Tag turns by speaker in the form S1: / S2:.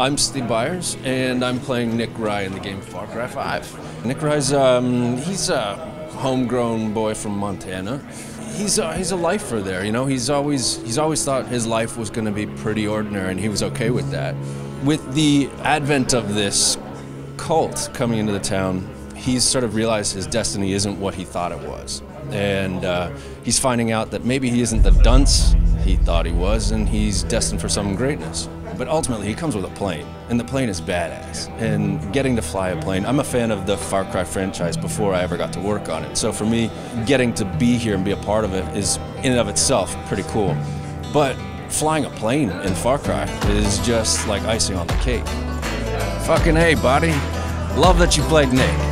S1: I'm Steve Byers, and I'm playing Nick Rye in the game Far Cry 5. Nick Rye's um, he's a homegrown boy from Montana. He's a, he's a lifer there, you know. He's always he's always thought his life was going to be pretty ordinary, and he was okay with that. With the advent of this cult coming into the town, he's sort of realized his destiny isn't what he thought it was, and uh, he's finding out that maybe he isn't the dunce he thought he was, and he's destined for some greatness. But ultimately, he comes with a plane, and the plane is badass. And getting to fly a plane, I'm a fan of the Far Cry franchise before I ever got to work on it. So for me, getting to be here and be a part of it is, in and of itself, pretty cool. But flying a plane in Far Cry is just like icing on the cake. Fucking hey, buddy. Love that you played Nick.